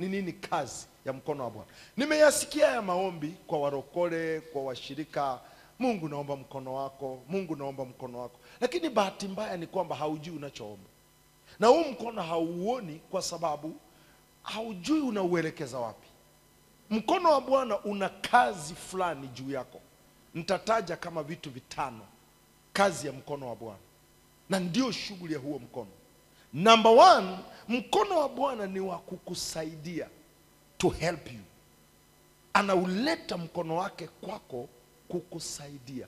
ni nini kazi ya mkono wa Bwana. Nimeyasikia ya maombi kwa warokole, kwa washirika, Mungu naomba mkono wako, Mungu naomba mkono wako, lakini bahati mbaya ni kwamba haujui unachoomba, na huu mkono hauoni kwa sababu haujui unauelekeza wapi. Mkono wa Bwana una kazi fulani juu yako. Nitataja kama vitu vitano, kazi ya mkono wa Bwana, na ndio shughuli ya huo mkono. Number one, mkono wa Bwana ni wa kukusaidia, to help you. Anauleta mkono wake kwako kukusaidia.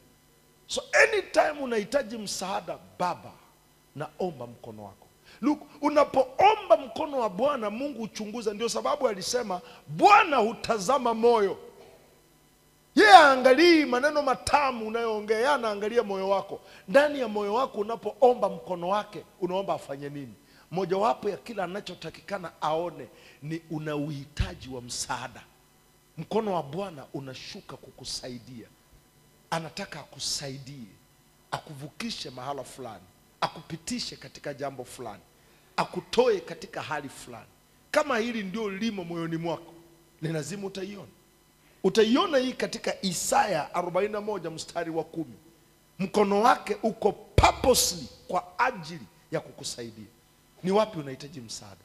So anytime unahitaji msaada, Baba, naomba mkono wako. Look, unapoomba mkono wa Bwana, Mungu huchunguza. Ndio sababu alisema Bwana hutazama moyo. Yeye aangalii maneno matamu unayoongea, anaangalia moyo wako. Ndani ya moyo wako unapoomba mkono wake, unaomba afanye nini? Mojawapo ya kila anachotakikana aone ni una uhitaji wa msaada. Mkono wa Bwana unashuka kukusaidia, anataka akusaidie, akuvukishe mahala fulani, akupitishe katika jambo fulani, akutoe katika hali fulani. Kama hili ndio limo moyoni mwako, ni lazima utaiona utaiona hii katika Isaya 41 mstari wa kumi. Mkono wake uko purposely kwa ajili ya kukusaidia. Ni wapi unahitaji msaada?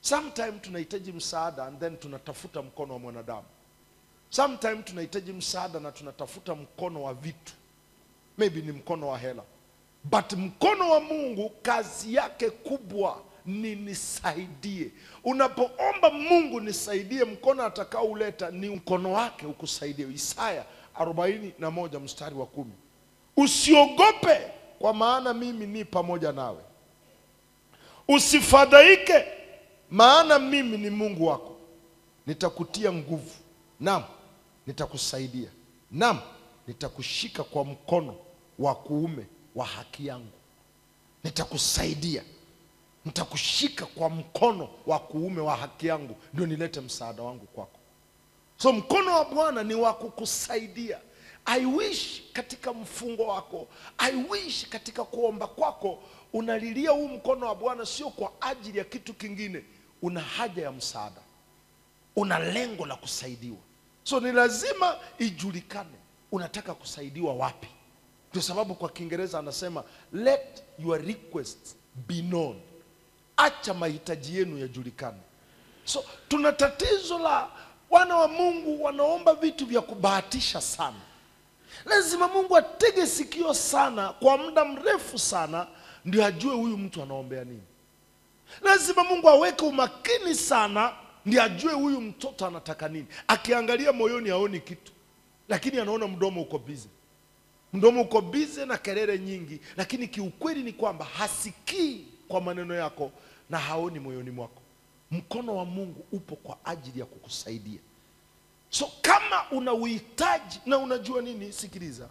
Sometime tunahitaji msaada and then tunatafuta mkono wa mwanadamu. Sometime tunahitaji msaada na tunatafuta mkono wa vitu, maybe ni mkono wa hela, but mkono wa Mungu kazi yake kubwa ni nisaidie. Unapoomba Mungu nisaidie, mkono atakaouleta ni mkono wake ukusaidie. Isaya 41 mstari wa kumi, usiogope kwa maana mimi ni pamoja nawe, usifadhaike. Maana mimi ni Mungu wako, nitakutia nguvu, naam nitakusaidia, naam nitakushika kwa mkono wa kuume wa haki yangu, nitakusaidia. Nitakushika kwa mkono wa kuume wa haki yangu, ndio nilete msaada wangu kwako. So mkono wa Bwana ni wa kukusaidia. I wish katika mfungo wako, I wish katika kuomba kwako unalilia huu mkono wa Bwana, sio kwa ajili ya kitu kingine. Una haja ya msaada, una lengo la kusaidiwa, so ni lazima ijulikane unataka kusaidiwa wapi. Ndio sababu kwa Kiingereza anasema let your requests be known Acha mahitaji yenu yajulikane. So tuna tatizo la wana wa Mungu wanaomba vitu vya kubahatisha sana. Lazima Mungu atege sikio sana kwa muda mrefu sana, ndio ajue huyu mtu anaombea nini. Lazima Mungu aweke umakini sana, ndio ajue huyu mtoto anataka nini. Akiangalia moyoni haoni kitu, lakini anaona mdomo uko bize, mdomo uko bize na kelele nyingi, lakini kiukweli ni kwamba hasikii kwa maneno yako na haoni moyoni mwako. Mkono wa Mungu upo kwa ajili ya kukusaidia. So kama una uhitaji na unajua nini, sikiliza,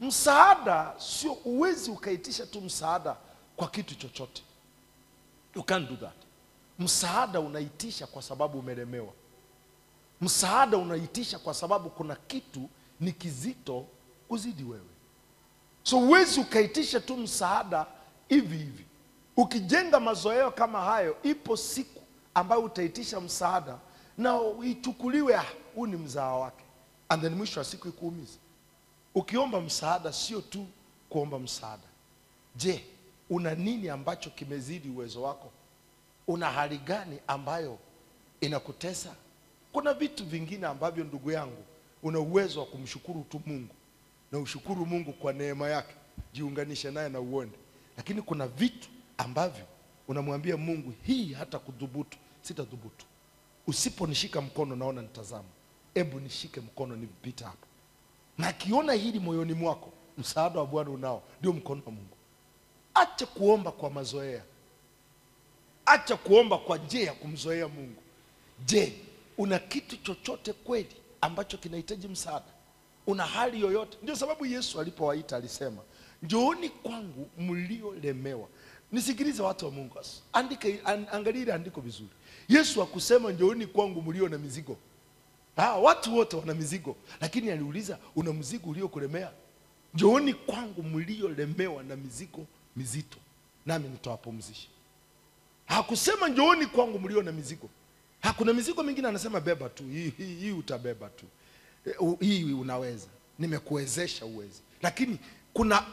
msaada sio, uwezi ukaitisha tu msaada kwa kitu chochote. You can't do that. Msaada unaitisha kwa sababu umelemewa. Msaada unaitisha kwa sababu kuna kitu ni kizito kuzidi wewe. So uwezi ukaitisha tu msaada hivi hivi. Ukijenga mazoeo kama hayo, ipo siku ambayo utaitisha msaada na ichukuliwe, ah, huu ni mzaa wake, and then mwisho wa siku ikuumize. Ukiomba msaada, sio tu kuomba msaada. Je, una nini ambacho kimezidi uwezo wako? Una hali gani ambayo inakutesa? Kuna vitu vingine ambavyo, ndugu yangu, una uwezo wa kumshukuru tu Mungu na ushukuru Mungu kwa neema yake, jiunganishe naye na uone. Lakini kuna vitu ambavyo unamwambia Mungu, hii hata kudhubutu sitadhubutu. Usiponishika mkono, naona nitazama, hebu nishike mkono nipita hapa. Na akiona hili moyoni mwako, msaada wa Bwana unao, ndio mkono wa Mungu. Acha kuomba kwa mazoea, acha kuomba kwa njia ya kumzoea Mungu. Je, una kitu chochote kweli ambacho kinahitaji msaada? Una hali yoyote? Ndio sababu Yesu alipowaita alisema, njooni kwangu mliolemewa. Nisikilize watu wa Mungu, andika, an, angalia ile andiko vizuri. Yesu akusema njooni kwangu mlio na mizigo. Ha, watu wote wana mizigo, lakini aliuliza una mzigo uliokulemea? Njooni kwangu mliolemewa na mizigo mizito, nami nitawapumzisha. Hakusema njooni kwangu mlio na mizigo, hakuna mizigo mingine anasema beba tu hii, hii, hii utabeba tu. Eh, hii unaweza. Nimekuwezesha uwezi lakini kuna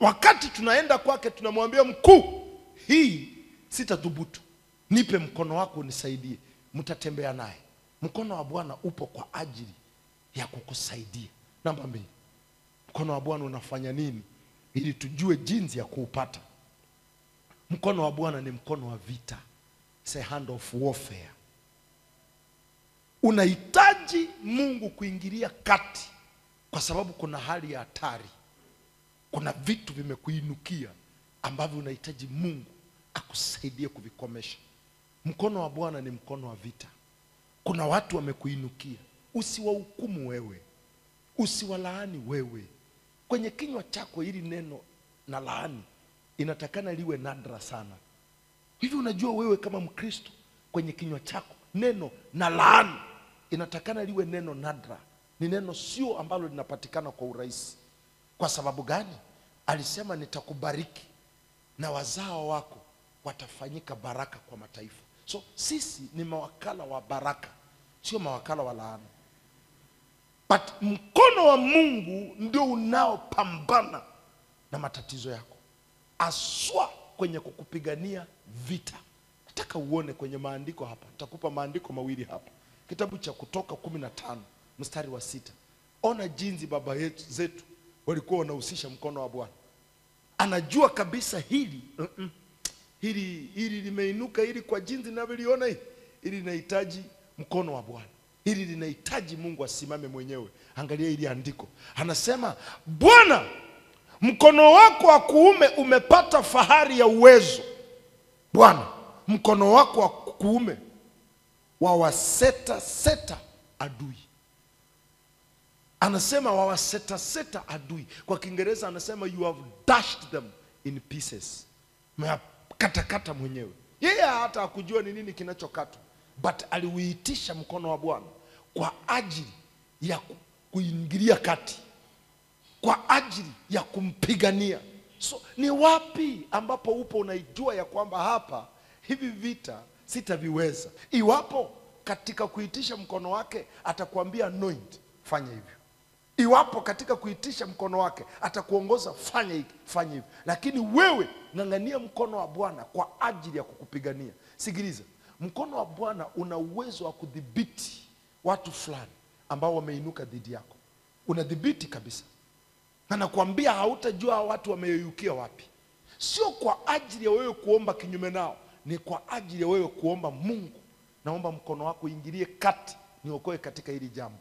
wakati tunaenda kwake tunamwambia mkuu hii sitathubutu nipe mkono wako unisaidie. Mtatembea naye mkono wa bwana upo kwa ajili ya kukusaidia. Namba mbili. Mkono wa bwana unafanya nini? Ili tujue jinsi ya kuupata. Mkono wa bwana ni mkono wa vita. A hand of warfare. Unahitaji mungu kuingilia kati kwa sababu kuna hali ya hatari. Kuna vitu vimekuinukia ambavyo unahitaji mungu akusaidie kuvikomesha. Mkono wa bwana ni mkono wa vita kuna watu wamekuinukia. Usiwahukumu wewe. Usiwalaani wewe. Kwenye kinywa chako hili neno na laani inatakana liwe nadra sana. Hivi unajua wewe kama mkristo kwenye kinywa chako neno na laani inatakana liwe neno nadra. Ni neno sio ambalo linapatikana kwa urahisi. Kwa sababu gani? Alisema nitakubariki na wazao wako watafanyika baraka kwa mataifa so sisi ni mawakala wa baraka sio mawakala wa laana. But mkono wa mungu ndio unaopambana na matatizo yako aswa kwenye kukupigania vita. Nataka uone kwenye maandiko hapa nitakupa maandiko mawili hapa. Kitabu cha kutoka kumi na tano mstari wa sita. Ona jinsi baba yetu zetu walikuwa wanahusisha mkono wa bwana. Anajua kabisa hili. Uh-uh, hili hili limeinuka hili kwa jinsi ninavyoliona hili hili linahitaji mkono wa bwana. Hili linahitaji mungu asimame mwenyewe. Angalia hili andiko. Anasema bwana mkono wako wa kuume umepata fahari ya uwezo. Bwana mkono wako wa kuume wawaseta seta adui. Anasema wawaseta seta adui. Kwa kiingereza anasema you have dashed them in pieces umekatakata mwenyewe. Yeye hata hakujua ni nini kinachokatwa. But aliuitisha mkono wa bwana kwa ajili ya kuingilia kati. Kwa ajili ya kumpigania. So ni wapi ambapo upo unaijua ya kwamba hapa hivi vita sitaviweza? Iwapo katika kuitisha mkono wake atakuambia anoint fanya hivyo iwapo katika kuitisha mkono wake atakuongoza fanya hiki fanya hivi, lakini wewe ng'ang'ania mkono wa bwana kwa ajili ya kukupigania. Sikiliza mkono wa bwana una uwezo wa kudhibiti watu fulani ambao wameinuka dhidi yako. Unadhibiti kabisa. Na hautajua watu wameyeyukia wapi. Sio kwa ajili ya wewe kuomba kinyume nao ni kwa ajili ya wewe kuomba mungu. Naomba mkono wako uingilie kati niokoe katika hili jambo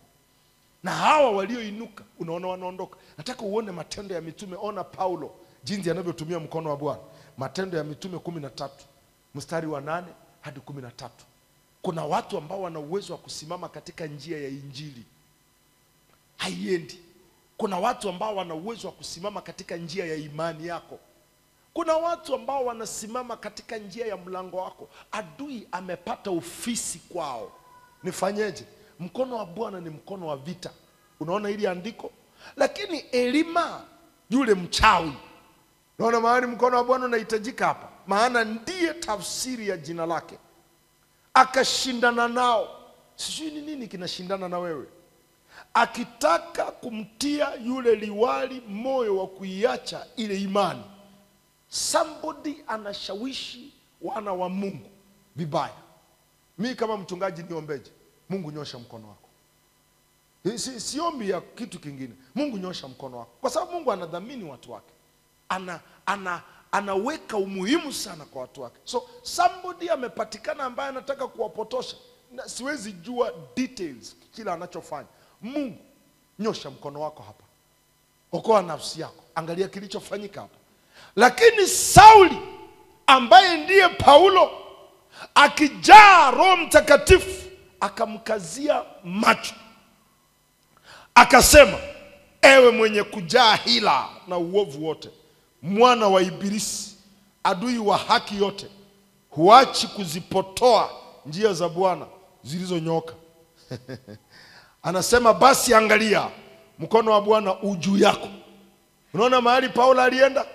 na hawa walioinuka unaona wanaondoka. Nataka uone matendo ya mitume. Ona paulo jinsi anavyotumia mkono wa bwana. Matendo ya mitume kumi na tatu mstari wa nane hadi kumi na tatu. Kuna watu ambao wana uwezo wa kusimama katika njia ya injili. Haiendi. Kuna watu ambao wana uwezo wa kusimama katika njia ya imani yako. Kuna watu ambao wanasimama katika njia ya mlango wako. Adui amepata ofisi kwao. Nifanyeje mkono wa bwana ni mkono wa vita. Unaona hili andiko? Lakini elima yule mchawi. Naona mahali mkono wa bwana unahitajika hapa? Maana ndiye tafsiri ya jina lake. Akashindana nao. Sijui ni nini kinashindana na wewe. Akitaka kumtia yule liwali moyo wa kuiacha ile imani. Somebody anashawishi wana wa mungu vibaya. Mi kama mchungaji niombeje mungu nyosha mkono wako. Si, siombi ya kitu kingine. Mungu nyosha mkono wako. Kwa sababu mungu anadhamini watu wake. Ana, ana, anaweka umuhimu sana kwa watu wake. So somebody amepatikana ambaye anataka kuwapotosha na siwezi jua details kila anachofanya. Mungu nyosha mkono wako hapa. Okoa nafsi yako. Angalia kilichofanyika hapa. Lakini sauli ambaye ndiye paulo akijaa roho mtakatifu akamkazia macho. Akasema ewe mwenye kujaa hila na uovu wote mwana wa ibilisi adui wa haki yote huachi kuzipotoa njia za bwana zilizonyoka. Anasema basi angalia mkono wa bwana ujuu yako. Unaona mahali paulo alienda?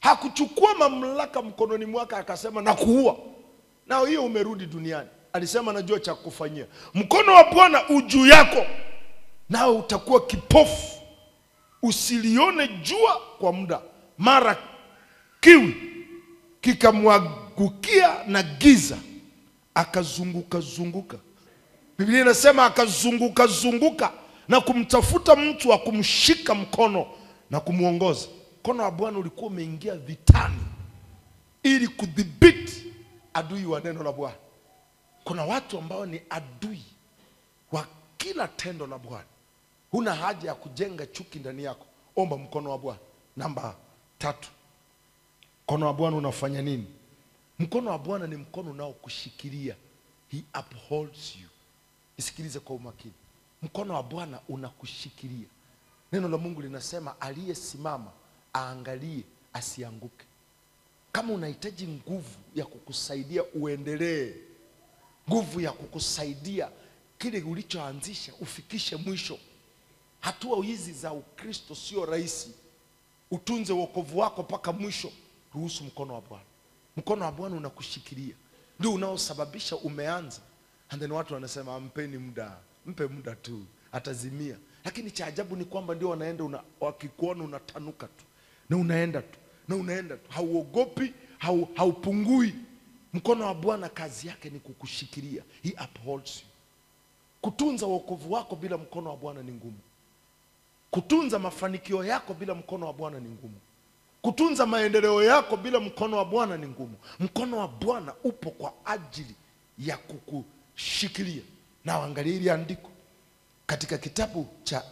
Hakuchukua mamlaka mkononi mwake akasema na kuua nao hiyo umerudi duniani alisema najua cha kufanyia. Mkono wa bwana ujuu yako nao utakuwa kipofu. Usilione jua kwa muda mara kiwi kikamwagukia na giza akazunguka zunguka. Biblia inasema akazunguka zunguka na kumtafuta mtu wa kumshika mkono na kumwongoza mkono wa bwana ulikuwa umeingia vitani ili kudhibiti adui wa neno la bwana kuna watu ambao ni adui wa kila tendo la bwana. Huna haja ya kujenga chuki ndani yako. Omba mkono wa bwana. Namba tatu. Mkono wa bwana unafanya nini? Mkono wa bwana ni mkono unaokushikilia. He upholds you. Isikilize kwa umakini. Mkono wa bwana unakushikilia. Neno la mungu linasema aliyesimama aangalie asianguke. Kama unahitaji nguvu ya kukusaidia uendelee nguvu ya kukusaidia. Kile ulichoanzisha ufikishe mwisho. Hatua hizi za ukristo sio rahisi. Utunze wokovu wako mpaka mwisho. Ruhusu mkono wa bwana. Mkono wa bwana unakushikilia. Ndio unaosababisha umeanza. And then watu wanasema mpeni muda. Mpe muda tu. Atazimia. Lakini cha ajabu ni kwamba ndio wanaenda una, wakikuona unatanuka tu. Na unaenda tu. Na unaenda tu. Hauogopi hau, haupungui mkono wa bwana kazi yake ni kukushikilia. He upholds you. Kutunza wokovu wako bila mkono wa bwana ni ngumu. Kutunza mafanikio yako bila mkono wa bwana ni ngumu. Kutunza maendeleo yako bila mkono wa bwana ni ngumu. Mkono wa bwana upo kwa ajili ya kukushikilia. Na angalia hili andiko. Katika kitabu cha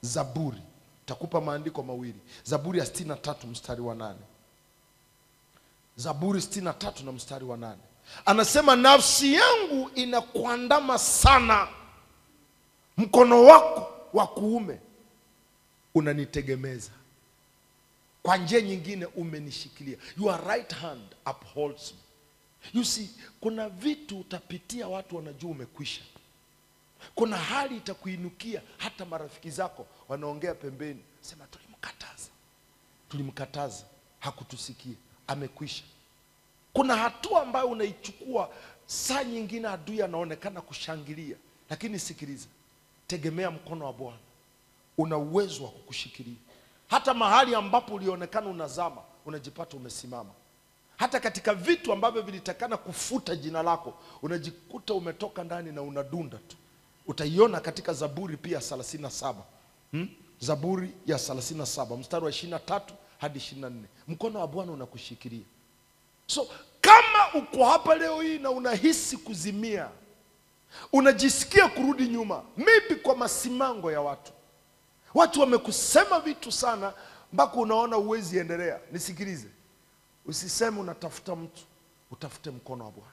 zaburi takupa maandiko mawili. Zaburi ya sitini na tatu mstari wa nane zaburi sitini na tatu na mstari wa nane. Anasema nafsi yangu inakuandama sana. Mkono wako wa kuume unanitegemeza. Kwa njia nyingine umenishikilia. Your right hand upholds me. You see kuna vitu utapitia watu wanajua umekwisha. Kuna hali itakuinukia hata marafiki zako wanaongea pembeni. Sema tulimkataza. Tulimkataza. Hakutusikia amekwisha. Kuna hatua ambayo unaichukua saa nyingine adui anaonekana kushangilia lakini sikiliza tegemea mkono wa bwana. Una uwezo wa kukushikilia. Hata mahali ambapo ulionekana unazama unajipata umesimama. Hata katika vitu ambavyo vilitakana kufuta jina lako unajikuta umetoka ndani na unadunda tu. Utaiona katika zaburi pia thelathini na saba. Hmm? zaburi ya thelathini na saba mstari wa ishirini na tatu hadi ishirini na nne. Mkono wa bwana unakushikilia. So kama uko hapa leo hii na unahisi kuzimia unajisikia kurudi nyuma maybe kwa masimango ya watu. Watu wamekusema vitu sana mpaka unaona uwezi endelea. Nisikilize. Usiseme unatafuta mtu utafute mkono wa bwana.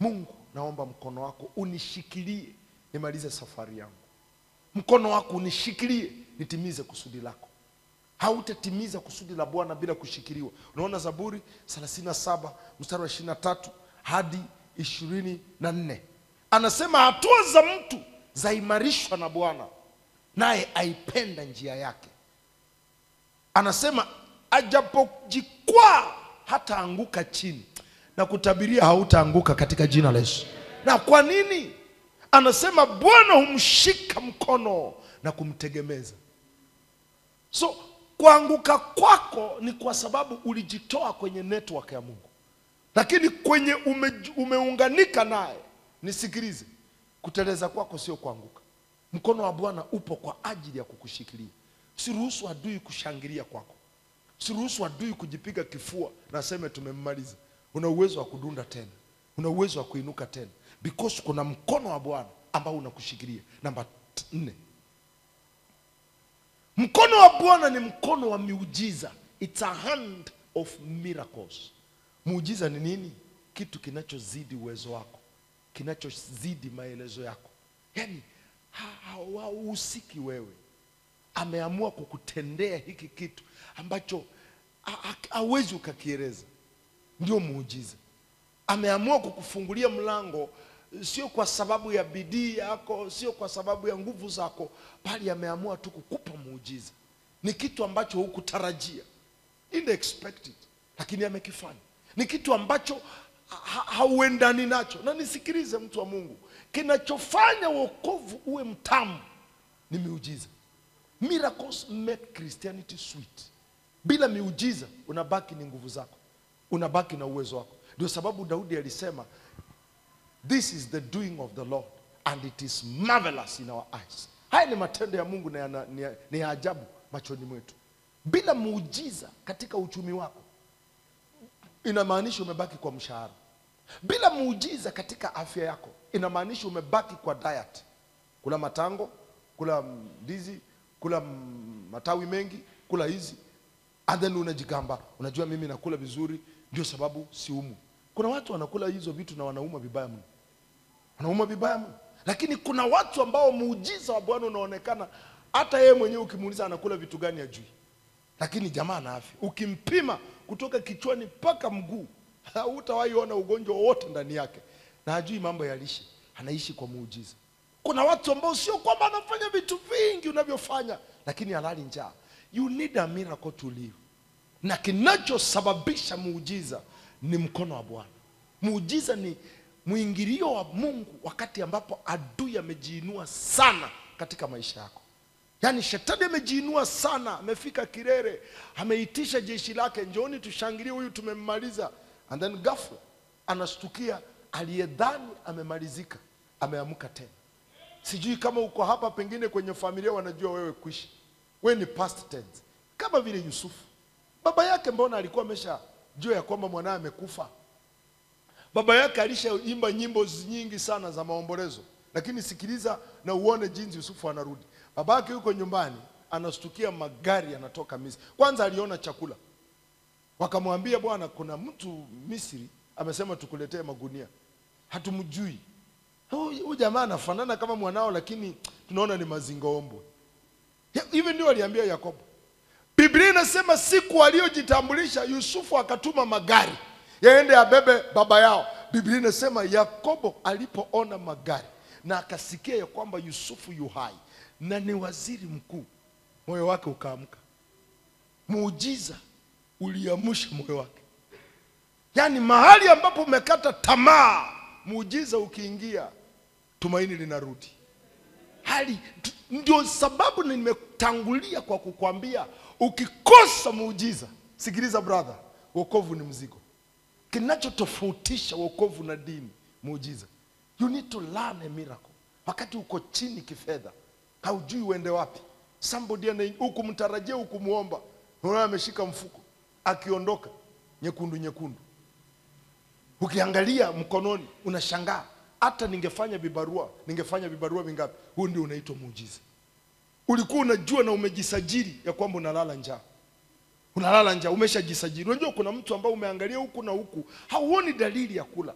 Mungu naomba mkono wako unishikilie nimalize safari yangu. Mkono wako unishikilie nitimize kusudi lako hautatimiza kusudi la bwana bila kushikiliwa. Unaona zaburi 37 mstari wa 23 hadi ishirini na nne. Anasema hatua za mtu zaimarishwa na bwana naye aipenda njia yake. Anasema ajapojikwaa hataanguka chini. Na kutabiria hautaanguka katika jina la yesu. Na kwa nini? Anasema bwana humshika mkono na kumtegemeza. So kuanguka kwako ni kwa sababu ulijitoa kwenye network ya mungu. Lakini kwenye ume, umeunganika naye nisikilize kuteleza kwako sio kuanguka. Mkono wa bwana upo kwa ajili ya kukushikilia. Siruhusu adui kushangilia kwako. Siruhusu adui kujipiga kifua naseme aseme tumemmaliza. Una uwezo wa kudunda tena. Una uwezo wa kuinuka tena. Because kuna mkono wa bwana ambao unakushikilia. Namba nne mkono wa bwana ni mkono wa miujiza. Its a hand of miracles. Muujiza ni nini? Kitu kinachozidi uwezo wako kinachozidi maelezo yako. Yaani hauhusiki wewe. Ameamua kukutendea hiki kitu ambacho ha- ha- hauwezi ukakieleza ndio muujiza. Ameamua kukufungulia mlango sio kwa sababu ya bidii yako sio kwa sababu ya nguvu zako bali ameamua tu kukupa muujiza ni kitu ambacho hukutarajia didn't expect it lakini amekifanya ni kitu ambacho ha, hauendani nacho. Na nisikilize, mtu wa Mungu, kinachofanya wokovu uwe mtamu ni miujiza. Miracles make Christianity sweet. Bila miujiza unabaki ni nguvu zako, unabaki na uwezo wako. Ndio sababu Daudi alisema This is the doing of the Lord and it is marvelous in our eyes. Haya ni matendo ya Mungu na ni ya- ajabu machoni mwetu. Bila muujiza katika uchumi wako, inamaanisha umebaki kwa mshahara. Bila muujiza katika afya yako, inamaanisha umebaki kwa diet, kula matango, kula ndizi, kula matawi mengi, kula hizi and then unajigamba, unajua mimi nakula vizuri, ndio sababu siumu. Kuna watu wanakula hizo vitu na wanauma vibaya mno wanauma vibaya mno, lakini kuna watu ambao muujiza wa Bwana unaonekana, hata yeye mwenyewe ukimuuliza anakula vitu gani ajui, lakini jamaa ana afya. Ukimpima kutoka kichwani mpaka mguu, hutawahi ona ugonjwa wowote ndani yake, na ajui mambo ya lishe, anaishi kwa muujiza. Kuna watu ambao sio kwamba anafanya vitu vingi unavyofanya, lakini halali njaa. You need a miracle to live na kinachosababisha muujiza ni mkono wa Bwana. Muujiza ni mwingilio wa Mungu wakati ambapo adui amejiinua sana katika maisha yako. Yaani shetani amejiinua sana, amefika kilele, ameitisha jeshi lake, njooni tushangilie, huyu tumemmaliza. And then ghafla anashtukia aliyedhani amemalizika, ameamka tena. Sijui kama uko hapa, pengine kwenye familia wanajua wewe kuishi, we ni past tense, kama vile Yusufu. Baba yake mbona alikuwa amesha jua ya kwamba mwanaye amekufa? Baba yake alishaimba nyimbo nyingi sana za maombolezo, lakini sikiliza na uone jinsi Yusufu anarudi. Baba yake yuko nyumbani, anastukia magari yanatoka Misri. Kwanza aliona chakula, wakamwambia bwana, kuna mtu Misri amesema tukuletee magunia, hatumjui huyu huyu jamaa anafanana kama mwanao, lakini tunaona ni mazingoombwe. Hivi ndio aliambia Yakobo. Biblia inasema siku aliyojitambulisha Yusufu akatuma magari yaende abebe baba yao. Biblia inasema Yakobo alipoona magari na akasikia ya kwamba Yusufu yu hai na ni waziri mkuu, moyo wake ukaamka. Muujiza uliamsha moyo wake. Yaani mahali ambapo umekata tamaa, muujiza ukiingia, tumaini linarudi hali ndio sababu nimetangulia kwa kukwambia ukikosa muujiza sikiliza brother wokovu ni mzigo kinachotofautisha wokovu na dini muujiza. You need to learn a miracle. Wakati uko chini kifedha haujui uende wapi. Somebody ana huku mtarajia huku muomba unaona ameshika mfuko akiondoka nyekundu nyekundu. Ukiangalia mkononi unashangaa. Hata ningefanya vibarua ningefanya vibarua vingapi? Huu ndio unaitwa muujiza. Ulikuwa unajua na umejisajili ya kwamba unalala njaa unalala njaa umeshajisajili. Unajua kuna mtu ambaye umeangalia huku na huku hauoni dalili ya kula.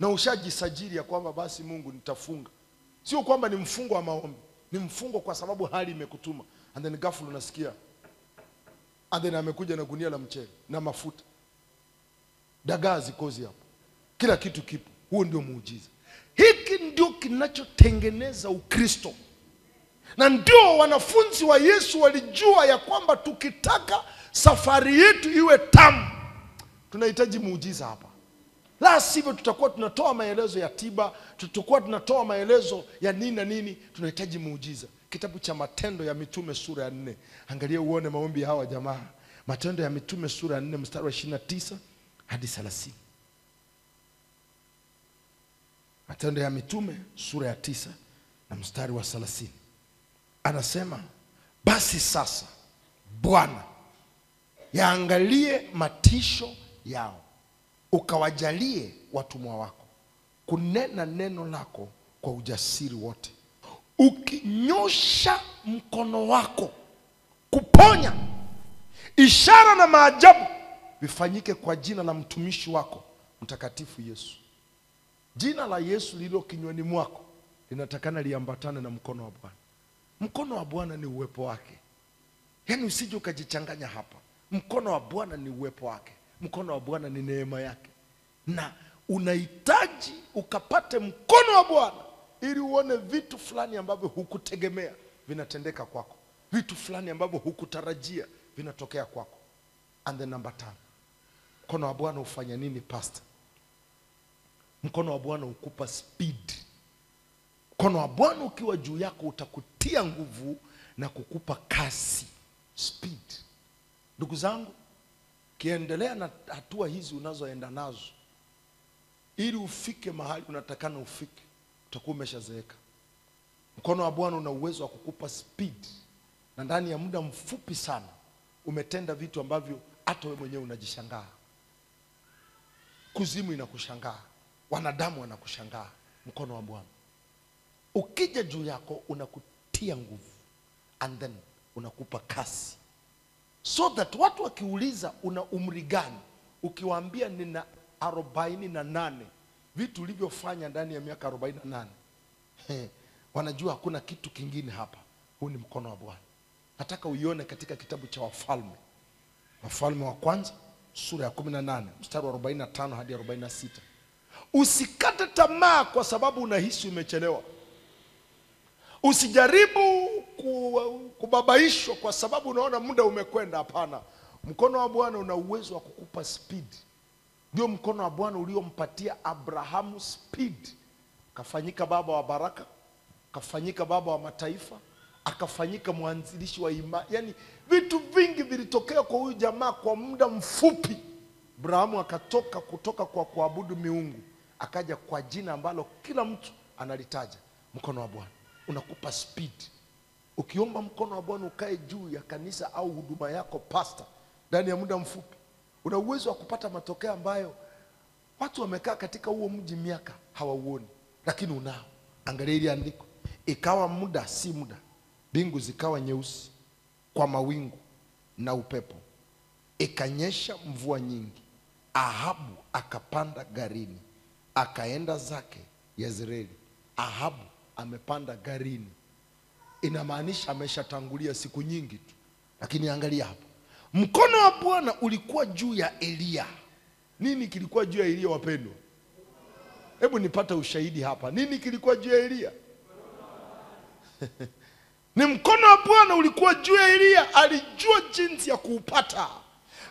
Na ushajisajili ya kwamba basi mungu nitafunga. Sio kwamba ni mfungo wa maombi ni mfungo kwa sababu hali imekutuma. And then ghafla unasikia and then amekuja na gunia la mchele na mafuta. Dagaa zikozi hapo. Kila kitu kipo. Huo ndio muujiza. Hiki ndio kinachotengeneza ukristo. Na ndio wanafunzi wa yesu walijua ya kwamba tukitaka safari yetu iwe tamu. Tunahitaji muujiza hapa. La sivyo tutakuwa tunatoa maelezo ya tiba tutakuwa tunatoa maelezo ya nini na nini. Tunahitaji muujiza. Kitabu cha matendo ya mitume sura ya nne. Angalia uone maombi ya hawa jamaa. Matendo ya mitume sura ya nne mstari wa ishirini na tisa hadi thelathini. Matendo ya mitume sura ya tisa na mstari wa thelathini. Anasema basi sasa bwana yaangalie matisho yao. Ukawajalie watumwa wako. Kunena neno lako kwa ujasiri wote. Ukinyosha mkono wako kuponya ishara na maajabu vifanyike kwa jina la mtumishi wako mtakatifu yesu. Jina la yesu lililo kinywani mwako linatakana liambatane na mkono wa bwana. Mkono wa bwana ni uwepo wake. Yaani usije ukajichanganya hapa mkono wa bwana ni uwepo wake. Mkono wa bwana ni neema yake. Na unahitaji ukapate mkono wa bwana ili uone vitu fulani ambavyo hukutegemea vinatendeka kwako. Vitu fulani ambavyo hukutarajia vinatokea kwako. And the number tano. Mkono wa bwana hufanya nini pastor? Mkono wa bwana hukupa speed. Mkono wa bwana ukiwa juu yako utakutia nguvu na kukupa kasi. Speed ndugu zangu kiendelea na hatua hizi unazoenda nazo ili ufike mahali unatakana ufike utakuwa umeshazeeka. Mkono wa bwana una uwezo wa kukupa speed na ndani ya muda mfupi sana umetenda vitu ambavyo hata wewe mwenyewe unajishangaa. Kuzimu inakushangaa wanadamu wanakushangaa mkono wa bwana. Ukija juu yako unakutia nguvu and then unakupa kasi so that watu wakiuliza una umri gani? Ukiwaambia nina arobaini na nane. Vitu ulivyofanya ndani ya miaka arobaini na nane. He, wanajua hakuna kitu kingine hapa. Huu ni mkono wa bwana. Nataka uione katika kitabu cha wafalme. Wafalme wa kwanza sura ya kumi na nane mstari wa arobaini na tano hadi arobaini na sita. Usikate tamaa kwa sababu unahisi umechelewa usijaribu kubabaishwa kwa sababu unaona muda umekwenda. Hapana mkono wa bwana una uwezo wa kukupa speed. Ndio mkono wa bwana uliompatia abrahamu speed. Akafanyika baba wa baraka kafanyika baba wa mataifa akafanyika mwanzilishi wa imani yaani vitu vingi vilitokea kwa huyu jamaa kwa muda mfupi. Abrahamu akatoka kutoka kwa kuabudu miungu akaja kwa jina ambalo kila mtu analitaja mkono wa bwana unakupa speed. Ukiomba mkono wa bwana ukae juu ya kanisa au huduma yako pasta ndani ya muda mfupi una uwezo wa kupata matokeo ambayo watu wamekaa katika huo mji miaka hawauoni lakini unao. Angalia ili andiko. Ikawa muda si muda. Mbingu zikawa nyeusi kwa mawingu na upepo. Ikanyesha mvua nyingi. Ahabu akapanda garini akaenda zake yezreeli. Ahabu amepanda garini. Inamaanisha ameshatangulia siku nyingi tu. Lakini angalia hapo. Mkono wa bwana ulikuwa juu ya eliya nini kilikuwa juu ya eliya wapendwa? Hebu nipate ushahidi hapa. Nini kilikuwa juu ya eliya ni mkono wa bwana ulikuwa juu ya eliya alijua jinsi ya kuupata.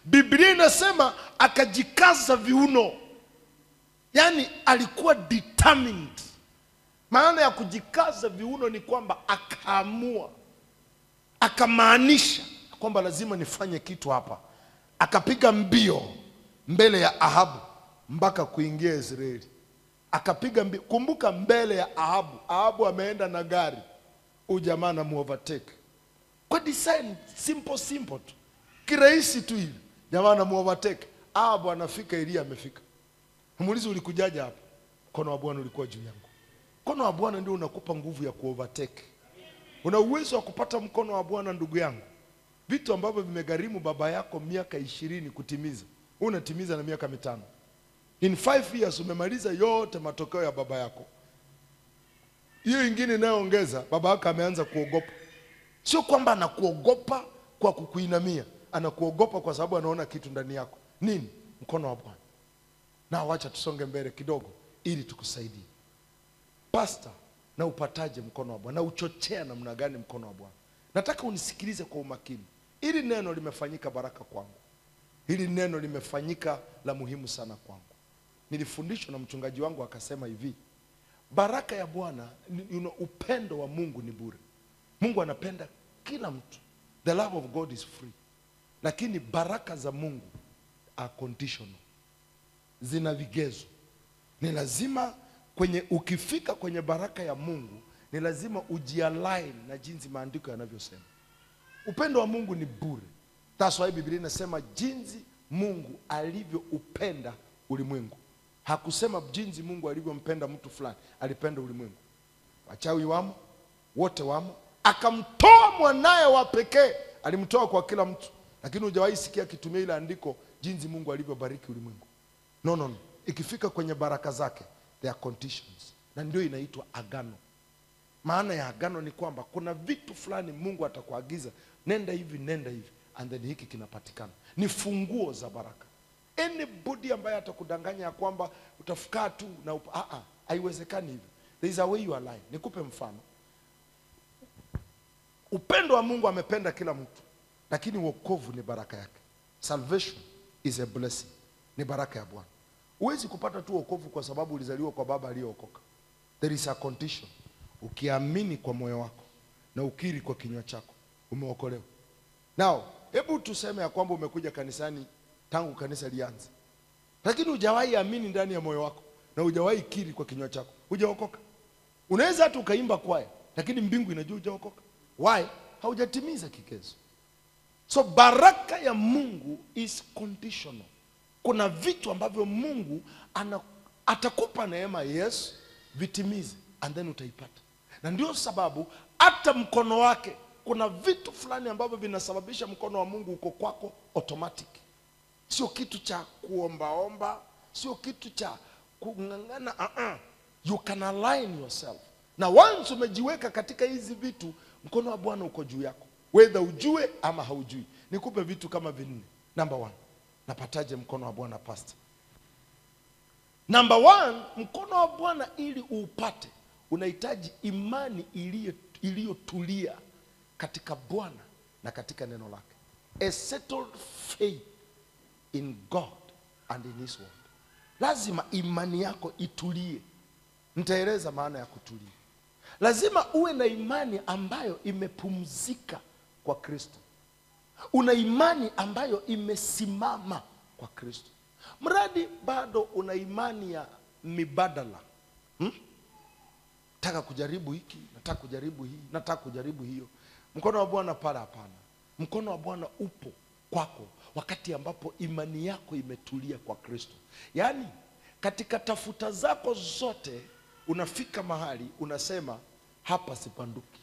Biblia inasema akajikaza viuno. Yaani alikuwa determined maana ya kujikaza viuno ni kwamba akaamua akamaanisha kwamba lazima nifanye kitu hapa. Akapiga mbio mbele ya ahabu mpaka kuingia israeli. Akapiga mbio kumbuka mbele ya ahabu. Ahabu ameenda na gari. Huyu jamaa anamuovertake kwa design simple simple tu. Kirahisi tu hivi. Jamaa anamuovertake ahabu anafika elia amefika. Muulizi ulikujaje hapa? Mkono wa bwana ulikuwa juu yangu mkono wa bwana ndio unakupa nguvu ya kuovertake. Una uwezo wa kupata mkono wa bwana ndugu yangu. Vitu ambavyo vimegharimu baba yako miaka ishirini kutimiza. Unatimiza na miaka mitano. In five years umemaliza yote matokeo ya baba yako. Hiyo ingine inayoongeza baba yako ameanza kuogopa. Sio kwamba anakuogopa kwa kukuinamia. Anakuogopa kwa sababu anaona kitu ndani yako. Nini? Mkono wa bwana. Na wacha tusonge mbele kidogo ili tukusaidie pasta na upataje mkono wa bwana na uchochea namna gani mkono wa bwana. Nataka unisikilize kwa umakini. Hili neno limefanyika baraka kwangu. Hili neno limefanyika la muhimu sana kwangu. Nilifundishwa na mchungaji wangu akasema hivi baraka ya bwana you know, upendo wa mungu ni bure. Mungu anapenda kila mtu. The love of god is free. Lakini baraka za mungu are conditional. Zina vigezo. Ni lazima kwenye ukifika kwenye baraka ya mungu ni lazima ujialign na jinsi maandiko yanavyosema. Upendo wa mungu ni bure. That's why biblia inasema jinsi mungu alivyoupenda ulimwengu. Hakusema jinsi mungu alivyompenda mtu fulani alipenda ulimwengu. Wachawi wamo wote wamo. Akamtoa mwanaye wa pekee alimtoa kwa kila mtu. Lakini hujawahi sikia akitumia ile andiko jinsi mungu alivyobariki ulimwengu. No, no, no. ikifika kwenye baraka zake there are conditions. Na ndio inaitwa agano. Maana ya agano ni kwamba kuna vitu fulani mungu atakuagiza nenda hivi nenda hivi and then hiki kinapatikana. Ni funguo za baraka. Anybody ambaye atakudanganya ya kwamba utafukaa tu na ah, ah, haiwezekani hivyo there is a way you are lying. Nikupe mfano. Upendo wa mungu amependa kila mtu lakini wokovu ni baraka yake. Salvation is a blessing. Ni baraka ya bwana huwezi kupata tu wokovu kwa sababu ulizaliwa kwa baba aliyookoka. there is a condition. Ukiamini kwa moyo wako na ukiri kwa kinywa chako umeokolewa. Now hebu tuseme ya kwamba umekuja kanisani tangu kanisa lianze. Lakini hujawahi amini ndani ya moyo wako na hujawahi kiri kwa kinywa chako hujaokoka. Unaweza hata ukaimba kwaya lakini mbingu inajua hujaokoka. Why? Haujatimiza kigezo so baraka ya mungu is conditional kuna vitu ambavyo mungu ana, atakupa neema yes vitimize and then utaipata. Na ndio sababu hata mkono wake kuna vitu fulani ambavyo vinasababisha mkono wa mungu uko kwako automatic. Sio kitu cha kuombaomba sio kitu cha kung'ang'ana uh-uh. you can align yourself. Na once umejiweka katika hizi vitu mkono wa bwana uko juu yako. Wedha ujue ama haujui. Nikupe vitu kama vinne. Number one napataje mkono wa bwana pasta namba one mkono wa bwana ili uupate unahitaji imani iliyo- iliyotulia katika bwana na katika neno lake. A settled faith in god and in his word. Lazima imani yako itulie. Nitaeleza maana ya kutulia. Lazima uwe na imani ambayo imepumzika kwa kristo una imani ambayo imesimama kwa kristo. Mradi bado una imani ya mibadala. Hmm? nataka kujaribu hiki nataka kujaribu hii nataka kujaribu hiyo. Mkono wa bwana pala hapana. Mkono wa bwana upo kwako wakati ambapo imani yako imetulia kwa kristo. Yaani katika tafuta zako zote unafika mahali unasema hapa sipanduki.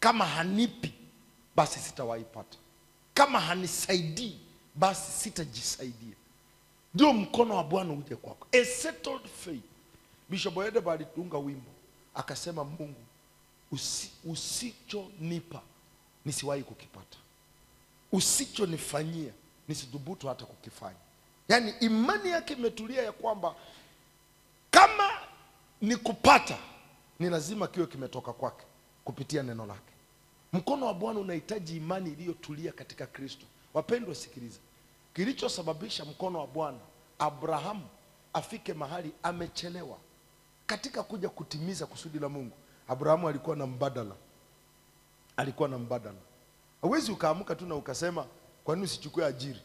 Kama hanipi basi sitawaipata. Kama hanisaidii basi sitajisaidia. Ndio mkono wa bwana uje kwako. A settled faith. Bishop edeba alitunga wimbo akasema mungu usi, usichonipa nisiwahi kukipata. Usichonifanyia nisidhubutu hata kukifanya. Yaani imani yake imetulia ya kwamba kama ni kupata ni lazima kiwe kimetoka kwake kupitia neno lake mkono wa bwana unahitaji imani iliyotulia katika kristo. Wapendwa sikiliza. Kilichosababisha mkono wa bwana abrahamu afike mahali amechelewa katika kuja kutimiza kusudi la mungu. Abrahamu alikuwa na mbadala. Alikuwa na mbadala. Hawezi ukaamka tu na ukasema kwa nini usichukue ajiri?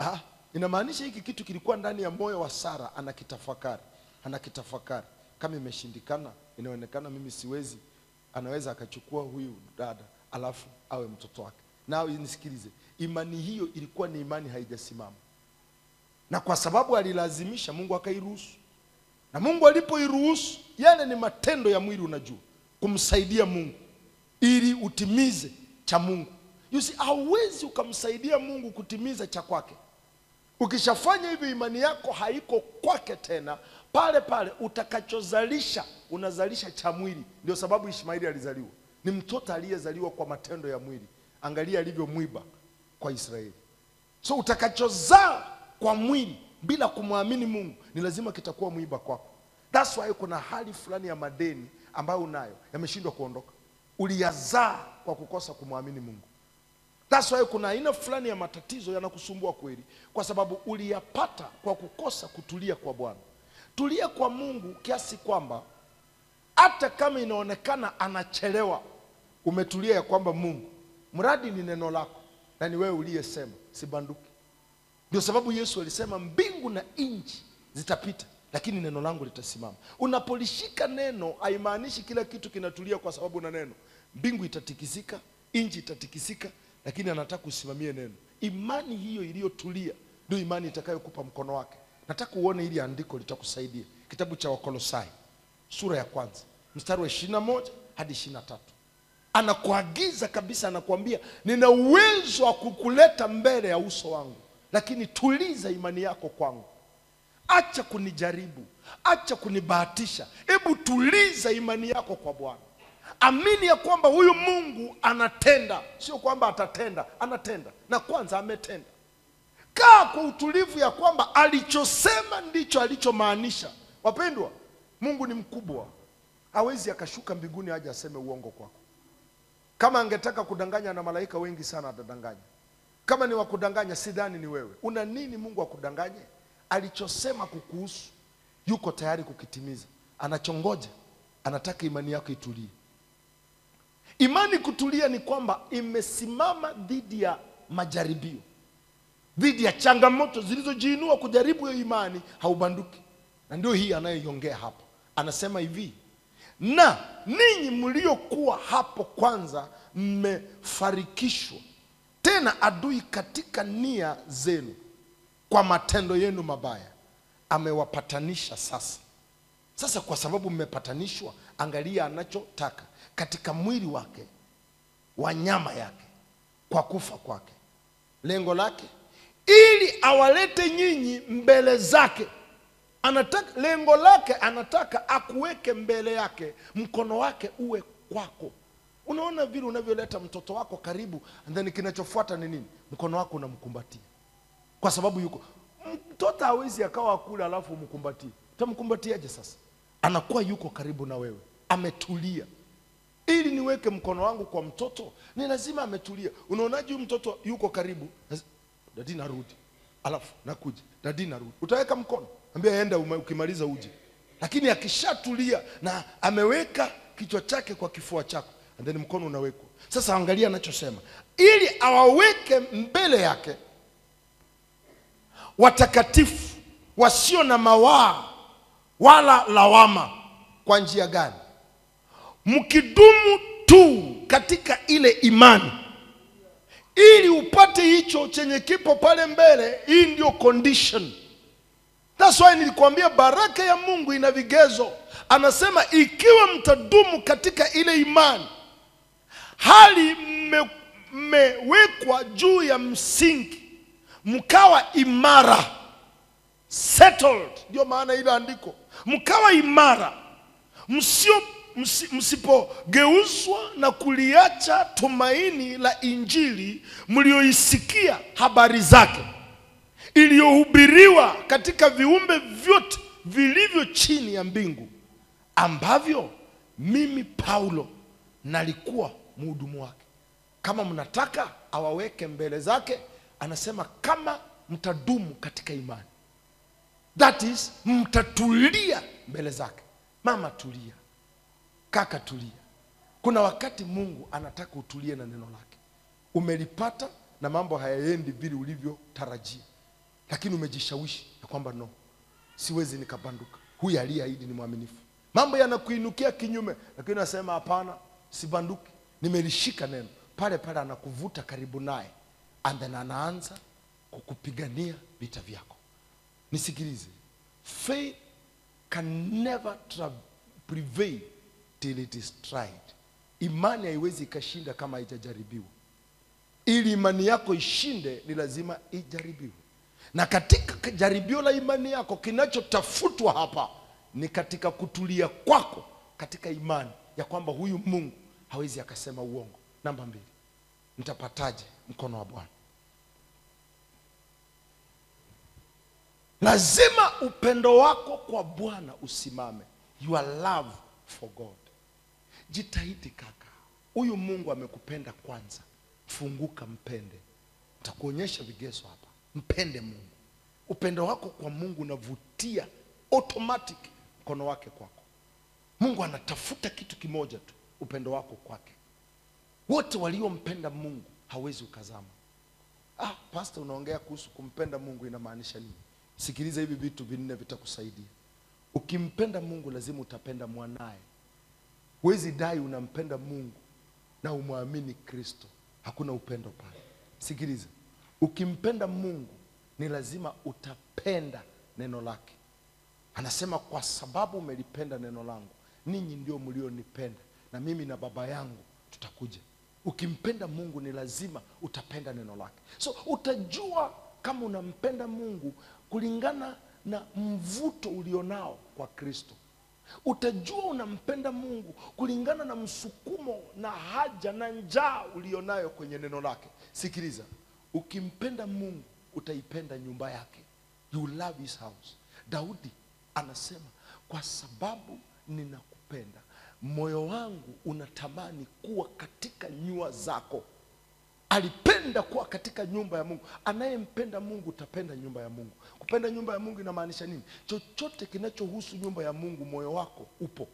Ah, inamaanisha hiki kitu kilikuwa ndani ya moyo wa sara. Anakitafakari anakitafakari. Kama imeshindikana inaonekana mimi siwezi anaweza akachukua huyu dada alafu awe mtoto wake. Na nisikilize imani hiyo ilikuwa ni imani haijasimama. Na kwa sababu alilazimisha mungu akairuhusu. Na mungu alipoiruhusu yale ni matendo ya mwili unajua kumsaidia mungu ili utimize cha mungu. You see hauwezi ukamsaidia mungu kutimiza cha kwake. Ukishafanya hivyo imani yako haiko kwake tena pale pale utakachozalisha unazalisha cha mwili. Ndio sababu ishmaeli alizaliwa. Ni mtoto aliyezaliwa kwa matendo ya mwili. Angalia alivyomwiba kwa israeli. So utakachozaa kwa mwili bila kumwamini mungu ni lazima kitakuwa mwiba kwako. Thats why kuna hali fulani ya madeni ambayo unayo yameshindwa kuondoka. Uliyazaa kwa kukosa kumwamini mungu. That's why kuna aina fulani ya matatizo yanakusumbua kweli, kwa sababu uliyapata kwa kukosa kutulia kwa Bwana. Tulia kwa Mungu kiasi kwamba hata kama inaonekana anachelewa, umetulia ya kwamba Mungu, mradi ni neno lako na ni wewe uliyesema, sibanduki. Ndio sababu Yesu alisema mbingu na nchi zitapita, lakini neno langu litasimama. Unapolishika neno, haimaanishi kila kitu kinatulia kwa sababu na neno. Mbingu itatikisika, nchi itatikisika, lakini anataka usimamie neno. Imani hiyo iliyotulia ndio imani itakayokupa mkono wake. Nataka uone hili andiko litakusaidia, kitabu cha Wakolosai sura ya kwanza mstari wa ishirini na moja hadi ishirini na tatu anakuagiza kabisa, anakuambia nina uwezo wa kukuleta mbele ya uso wangu, lakini tuliza imani yako kwangu. Acha kunijaribu, acha kunibahatisha, hebu tuliza imani yako kwa Bwana. Amini ya kwamba huyu Mungu anatenda, sio kwamba atatenda, anatenda na kwanza ametenda. Kaa kwa utulivu ya kwamba alichosema ndicho alichomaanisha. Wapendwa, Mungu ni mkubwa, hawezi akashuka mbinguni aje aseme uongo kwako. Kama angetaka kudanganya na malaika wengi sana atadanganya. Kama ni wakudanganya, sidhani ni wewe. Una nini Mungu akudanganye? alichosema kukuhusu yuko tayari kukitimiza anachongoja anataka imani yako itulie imani kutulia ni kwamba imesimama dhidi ya majaribio dhidi ya changamoto zilizojiinua kujaribu hiyo imani haubanduki. Na ndio hii anayoiongea hapo. Anasema hivi na ninyi mliokuwa hapo kwanza mmefarikishwa tena adui katika nia zenu kwa matendo yenu mabaya amewapatanisha sasa. Sasa kwa sababu mmepatanishwa angalia anachotaka katika mwili wake wa nyama yake kwa kufa kwake. Lengo lake ili awalete nyinyi mbele zake. Anataka lengo lake anataka akuweke mbele yake mkono wake uwe kwako. Unaona vile unavyoleta mtoto wako karibu and then kinachofuata ni nini? Mkono wako unamkumbatia. Kwa sababu yuko. Mtoto hawezi akawa akula alafu umkumbatie. Utamkumbatiaje sasa? Anakuwa yuko karibu na wewe. Ametulia. Ili niweke mkono wangu kwa mtoto ni lazima ametulia. Unaonaje huyu mtoto yuko karibu dadi narudi. Alafu nakuja. Dadi narudi. Utaweka mkono. Ambia enda ume- ukimaliza uje. Lakini akishatulia na ameweka kichwa chake kwa kifua chako and then mkono unawekwa. Sasa angalia anachosema. Ili awaweke mbele yake watakatifu wasio na mawaa wala lawama. Kwa njia gani? Mkidumu tu katika ile imani ili upate hicho chenye kipo pale mbele hii ndio condition. That's why nilikwambia baraka ya mungu ina vigezo. Anasema ikiwa mtadumu katika ile imani hali mme- mmewekwa juu ya msingi mkawa imara settled. Ndio maana ile andiko. Mkawa imara msio msi, msipogeuzwa na kuliacha tumaini la injili mlioisikia habari zake iliyohubiriwa katika viumbe vyote vilivyo chini ya mbingu ambavyo mimi paulo nalikuwa mhudumu wake. Kama mnataka awaweke mbele zake anasema kama mtadumu katika imani. That is mtatulia mbele zake. Mama tulia kaka tulia. Kuna wakati mungu anataka utulie na neno lake. Umelipata na mambo hayaendi vile ulivyotarajia. Lakini umejishawishi ya kwamba no siwezi nikabanduka. Huyu aliyeahidi ni mwaminifu. Mambo yanakuinukia kinyume lakini unasema hapana sibanduki. Nimelishika neno. Pale pale anakuvuta karibu naye and then anaanza kukupigania vita vyako. Nisikilize. Faith can never prevail till it is tried. Imani haiwezi ikashinda kama haijajaribiwa. Ili imani yako ishinde ni lazima ijaribiwe. Na katika jaribio la imani yako kinachotafutwa hapa ni katika kutulia kwako katika imani ya kwamba huyu mungu hawezi akasema uongo. Namba mbili. Nitapataje mkono wa bwana? Lazima upendo wako kwa bwana usimame. Your love for god jitahidi kaka. Huyu mungu amekupenda kwanza. Funguka mpende. Nitakuonyesha vigezo hapa. Mpende mungu. Upendo wako kwa mungu unavutia automatic mkono wake kwako. Mungu anatafuta kitu kimoja tu upendo wako kwake. Wote waliompenda mungu hawezi ukazama. Ah pasta unaongea kuhusu kumpenda mungu inamaanisha nini? Sikiliza hivi vitu vinne vitakusaidia. Ukimpenda mungu lazima utapenda mwanaye huwezi dai unampenda mungu na umwamini kristo. Hakuna upendo pale. Sikiliza. Ukimpenda mungu ni lazima utapenda neno lake. Anasema kwa sababu umelipenda neno langu ninyi ndio mlionipenda na mimi na baba yangu tutakuja. Ukimpenda mungu ni lazima utapenda neno lake. So utajua kama unampenda mungu kulingana na mvuto ulionao kwa kristo utajua unampenda mungu kulingana na msukumo na haja na njaa ulionayo kwenye neno lake. Sikiliza ukimpenda mungu utaipenda nyumba yake. You love his house. Daudi anasema kwa sababu ninakupenda moyo wangu unatamani kuwa katika nyua zako alipenda kuwa katika nyumba ya mungu. Anayempenda mungu utapenda nyumba ya mungu. Kupenda nyumba ya mungu inamaanisha nini? Chochote kinachohusu nyumba ya mungu moyo wako upo.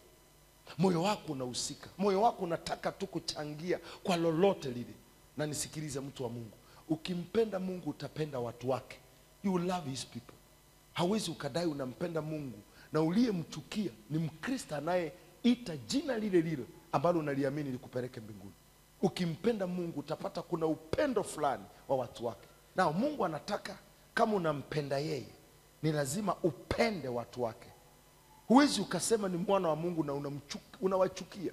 Moyo wako unahusika. Moyo wako unataka tu kuchangia kwa lolote lile. Na nisikilize mtu wa mungu. Ukimpenda mungu utapenda watu wake. You love his people. Hawezi ukadai unampenda mungu. Na uliyemchukia ni mkristo anayeita jina lile lile ambalo unaliamini likupeleke mbinguni ukimpenda mungu utapata kuna upendo fulani wa watu wake. Na mungu anataka kama unampenda yeye ni lazima upende watu wake. Huwezi ukasema ni mwana wa mungu na unamchuki- unawachukia.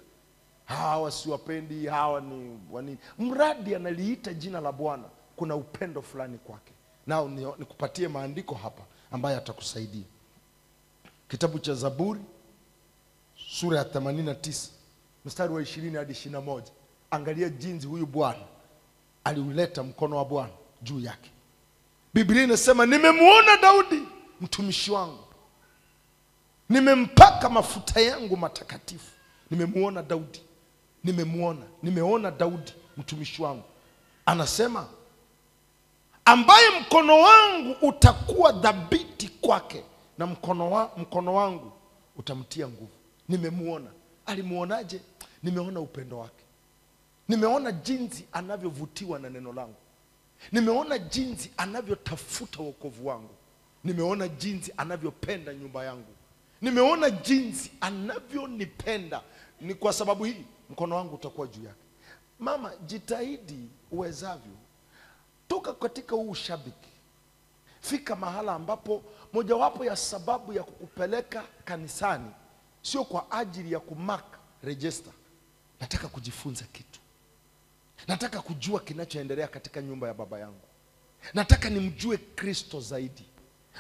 Hawa siwapendi hawa ni wanini mradi analiita jina la bwana kuna upendo fulani kwake. Nao ni- nikupatie maandiko hapa ambayo atakusaidia. Kitabu cha zaburi sura ya 89 mstari wa ishirini hadi ishiri na moja angalia jinsi huyu bwana aliuleta mkono wa bwana juu yake. Biblia inasema nimemwona daudi mtumishi wangu. Nimempaka mafuta yangu matakatifu. Nimemwona daudi. Nimemwona. Nimeona daudi mtumishi wangu. Anasema ambaye mkono wangu utakuwa dhabiti kwake na mkono, wa, mkono wangu utamtia nguvu. Nimemwona. Alimwonaje? Nimeona upendo wake nimeona jinsi anavyovutiwa na neno langu. Nimeona jinsi anavyotafuta wokovu wangu. Nimeona jinsi anavyopenda nyumba yangu. Nimeona jinsi anavyonipenda. Ni kwa sababu hii mkono wangu utakuwa juu yake. Mama jitahidi uwezavyo. Toka katika huu ushabiki. Fika mahala ambapo mojawapo ya sababu ya kukupeleka kanisani sio kwa ajili ya kumark register. Nataka kujifunza kitu nataka kujua kinachoendelea katika nyumba ya baba yangu. Nataka nimjue kristo zaidi.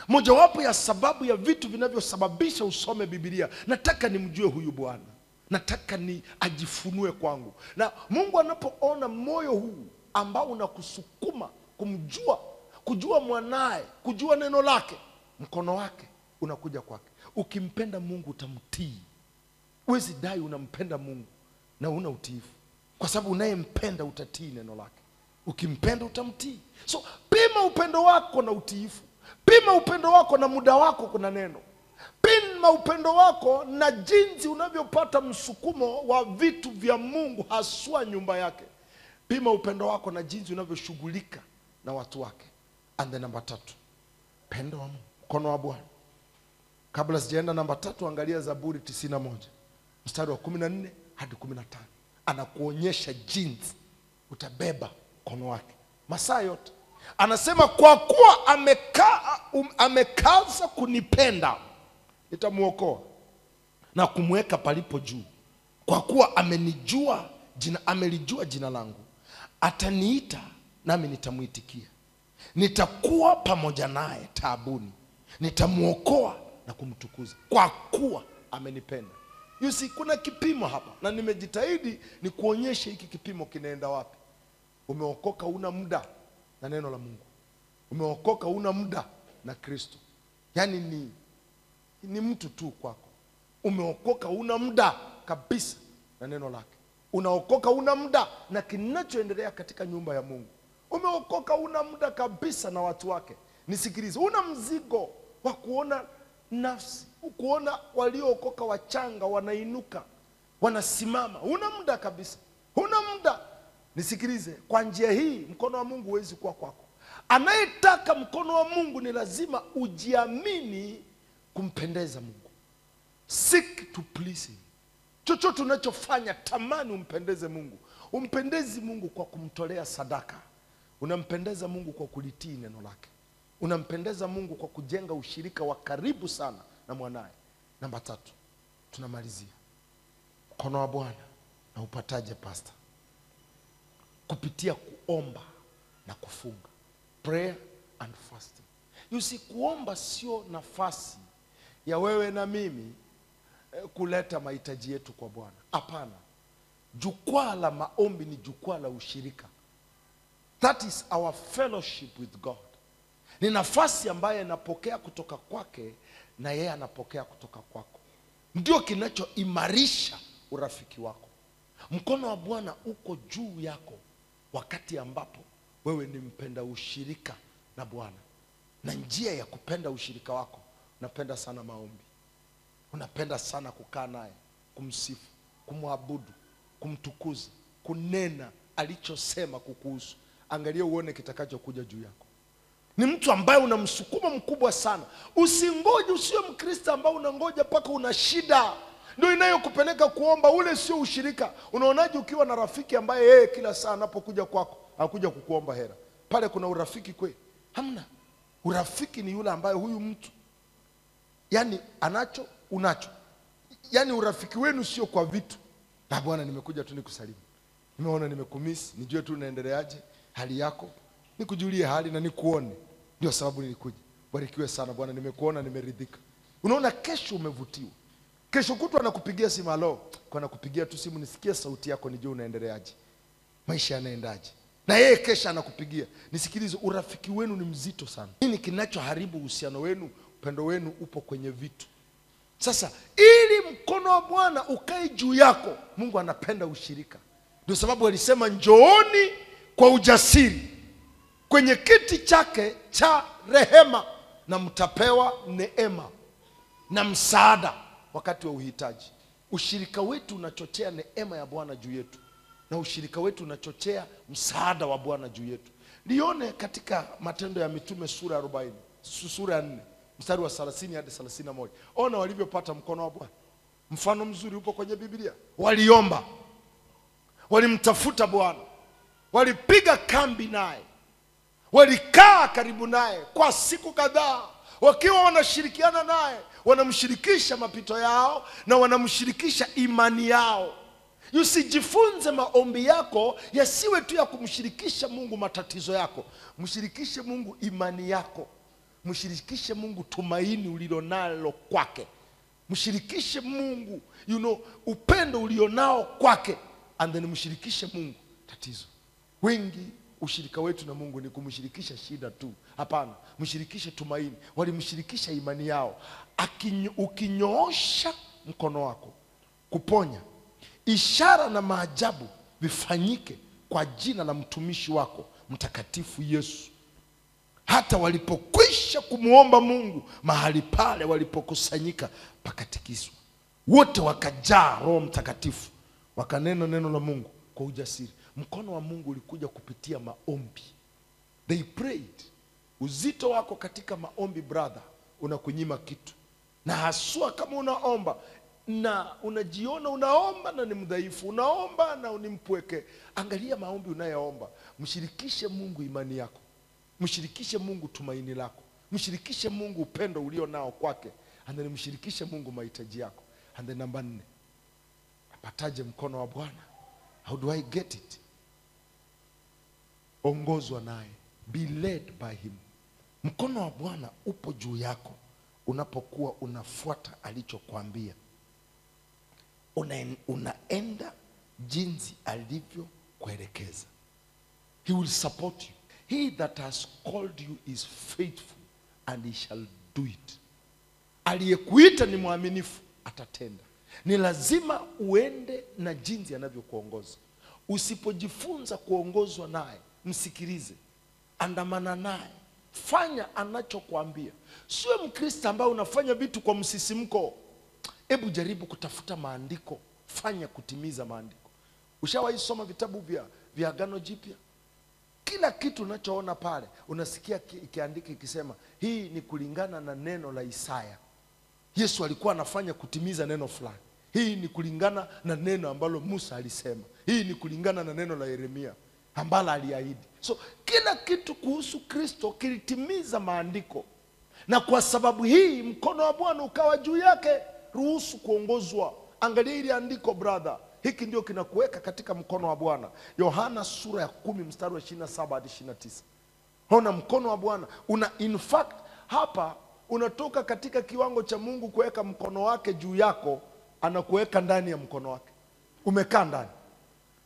Mojawapo ya sababu ya vitu vinavyosababisha usome bibilia nataka nimjue huyu bwana. Nataka ni ajifunue kwangu. Na mungu anapoona moyo huu ambao unakusukuma kumjua kujua mwanaye kujua neno lake mkono wake unakuja kwake. Ukimpenda mungu utamtii. Huwezi dai unampenda mungu na una utiifu kwa sababu unayempenda utatii neno lake. Ukimpenda utamtii. So pima upendo wako na utiifu. Pima upendo wako na muda wako kuna neno. Pima upendo wako na jinsi unavyopata msukumo wa vitu vya mungu haswa nyumba yake. Pima upendo wako na jinsi unavyoshughulika na watu wake. And the namba tatu. Pendo wa mungu. Mkono wa bwana. Kabla sijaenda namba tatu angalia zaburi tisini na moja. Mstari wa kumi na nne hadi kumi na tano anakuonyesha jinsi utabeba mkono wake. Masaa yote. Anasema kwa kuwa ameka, um, amekaza kunipenda nitamwokoa na kumweka palipo juu. Kwa kuwa amenijua jina amelijua jina langu ataniita nami nitamwitikia. Nitakuwa pamoja naye taabuni. Nitamwokoa na kumtukuza. Kwa kuwa amenipenda you see, kuna kipimo hapa na nimejitahidi ni kuonyesha hiki kipimo kinaenda wapi. Umeokoka una muda na neno la mungu. Umeokoka una muda na kristo. Yaani ni ni mtu tu kwako. Umeokoka una muda kabisa na neno lake. Unaokoka una muda na kinachoendelea katika nyumba ya mungu. Umeokoka una muda kabisa na watu wake. Nisikilize una mzigo wa kuona nafsi kuona waliookoka wachanga wanainuka wanasimama. Huna muda kabisa huna muda. Nisikilize kwa njia hii mkono wa mungu huwezi kuwa kwako. Anayetaka mkono wa mungu ni lazima ujiamini kumpendeza mungu. Seek to please him. Chochote unachofanya tamani umpendeze mungu. Umpendezi mungu kwa kumtolea sadaka. Unampendeza mungu kwa kulitii neno lake. Unampendeza mungu kwa kujenga ushirika wa karibu sana na mwanaye. Namba tatu tunamalizia. Mkono wa bwana na upataje pasta kupitia kuomba na kufunga. Prayer and fasting. You see kuomba sio nafasi ya wewe na mimi eh, kuleta mahitaji yetu kwa bwana. Hapana. Jukwaa la maombi ni jukwaa la ushirika. That is our fellowship with god. Ni nafasi ambayo inapokea kutoka kwake na yeye anapokea kutoka kwako. Ndio kinachoimarisha urafiki wako. Mkono wa bwana uko juu yako wakati ambapo wewe ni mpenda ushirika na bwana. Na njia ya kupenda ushirika wako unapenda sana maombi. Unapenda sana kukaa naye kumsifu kumwabudu kumtukuza kunena alichosema kukuhusu. Angalia uone kitakachokuja juu yako ni mtu ambaye una msukumo mkubwa sana. Usingoje usiwe mkristo ambaye unangoja mpaka una shida. Ndio inayokupeleka kuomba ule sio ushirika. Unaonaje ukiwa na rafiki ambaye yeye kila saa anapokuja kwako anakuja kukuomba hera pale kuna urafiki kweli? Hamna. Urafiki ni yule ambaye huyu mtu yani anacho unacho. Yani urafiki wenu sio kwa vitu. Na bwana nimekuja tu nikusalimu nimeona nimekumisi nijue tu unaendeleaje hali yako nikujulie hali na nikuone. Ndio sababu nilikuja. Barikiwe sana bwana nimekuona nimeridhika. Unaona kesho umevutiwa. Kesho kutwa anakupigia simu alo kwa nakupigia tu simu nisikie sauti yako nijue unaendeleaje. Maisha yanaendaje? Na yeye kesha anakupigia. Nisikilize urafiki wenu ni mzito sana. Nini kinachoharibu uhusiano wenu upendo wenu upo kwenye vitu? Sasa ili mkono wa bwana ukae juu yako mungu anapenda ushirika. Ndio sababu alisema njooni kwa ujasiri kwenye kiti chake cha rehema na mtapewa neema na msaada wakati wa uhitaji. Ushirika wetu unachochea neema ya bwana juu yetu na ushirika wetu unachochea msaada wa bwana juu yetu. Lione katika matendo ya mitume sura ya 40 sura ya 4 mstari wa 30 hadi 31 ona walivyopata mkono wa bwana. Mfano mzuri upo kwenye biblia. Waliomba. Walimtafuta bwana. Walipiga kambi naye walikaa karibu naye kwa siku kadhaa wakiwa wanashirikiana naye wanamshirikisha mapito yao na wanamshirikisha imani yao. Usijifunze maombi yako yasiwe tu ya kumshirikisha mungu matatizo yako. Mshirikishe mungu imani yako. Mshirikishe mungu tumaini ulilonalo kwake. Mshirikishe mungu you know, upendo ulionao kwake. And then mshirikishe mungu tatizo. Wengi ushirika wetu na mungu ni kumshirikisha shida tu. Hapana mshirikishe tumaini. Walimshirikisha imani yao. Akinyo, ukinyoosha mkono wako kuponya ishara na maajabu vifanyike kwa jina la mtumishi wako mtakatifu yesu. Hata walipokwisha kumwomba mungu mahali pale walipokusanyika pakatikiswa. Wote wakajaa roho mtakatifu wakanena neno la mungu kwa ujasiri mkono wa mungu ulikuja kupitia maombi. They prayed. Uzito wako katika maombi brother unakunyima kitu. Na haswa kama unaomba na unajiona unaomba na ni mdhaifu unaomba na ni mpweke. Angalia maombi unayoomba. Mshirikishe mungu imani yako. Mshirikishe mungu tumaini lako. Mshirikishe mungu upendo ulio nao kwake. And mshirikishe mungu mahitaji yako. And namba nne apataje mkono wa bwana? How do i get it ongozwa naye. Be led by him. Mkono wa bwana upo juu yako. Unapokuwa unafuata alichokwambia una, unaenda jinsi alivyokuelekeza. He will support you. He that has called you is faithful and he shall do it. Aliyekuita ni mwaminifu atatenda. Ni lazima uende na jinsi anavyokuongoza. Usipojifunza kuongozwa naye msikilize. Andamana naye. Fanya anachokuambia. Sio mkristo ambaye unafanya vitu kwa msisimko. Hebu jaribu kutafuta maandiko. Fanya kutimiza maandiko. Ushawahi soma vitabu vya vya agano jipya? Kila kitu unachoona pale unasikia ki- ikiandika ikisema hii ni kulingana na neno la isaya. Yesu alikuwa anafanya kutimiza neno fulani. Hii ni kulingana na neno ambalo musa alisema. Hii ni kulingana na neno la yeremia ambalo aliahidi. So kila kitu kuhusu kristo kilitimiza maandiko. Na kwa sababu hii mkono wa bwana ukawa juu yake. Ruhusu kuongozwa. Angalia ili andiko brother. Hiki ndio kinakuweka katika mkono wa bwana. Yohana sura ya kumi mstari wa 27 hadi 29 ona mkono wa bwana una in fact hapa unatoka katika kiwango cha mungu kuweka mkono wake juu yako anakuweka ndani ya mkono wake. Umekaa ndani.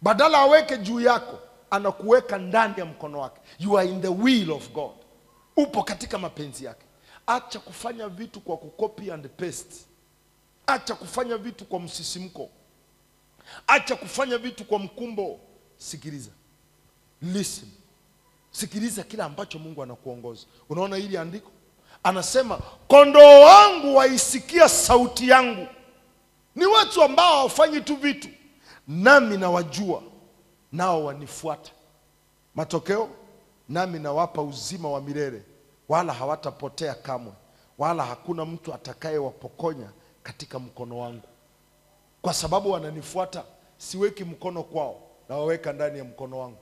Badala aweke juu yako anakuweka ndani ya mkono wake. You are in the will of god. Upo katika mapenzi yake. Acha kufanya vitu kwa kukopi and paste. Acha kufanya vitu kwa msisimko. Acha kufanya vitu kwa mkumbo. Sikiliza. Listen. Sikiliza kile ambacho mungu anakuongoza. Unaona hili andiko? Anasema kondoo wangu waisikia sauti yangu. Ni watu ambao hawafanyi tu vitu. Nami nawajua nao wanifuata. Matokeo nami nawapa uzima wa milele wala hawatapotea kamwe wala hakuna mtu atakayewapokonya katika mkono wangu. Kwa sababu wananifuata siweki mkono kwao nawaweka ndani ya mkono wangu.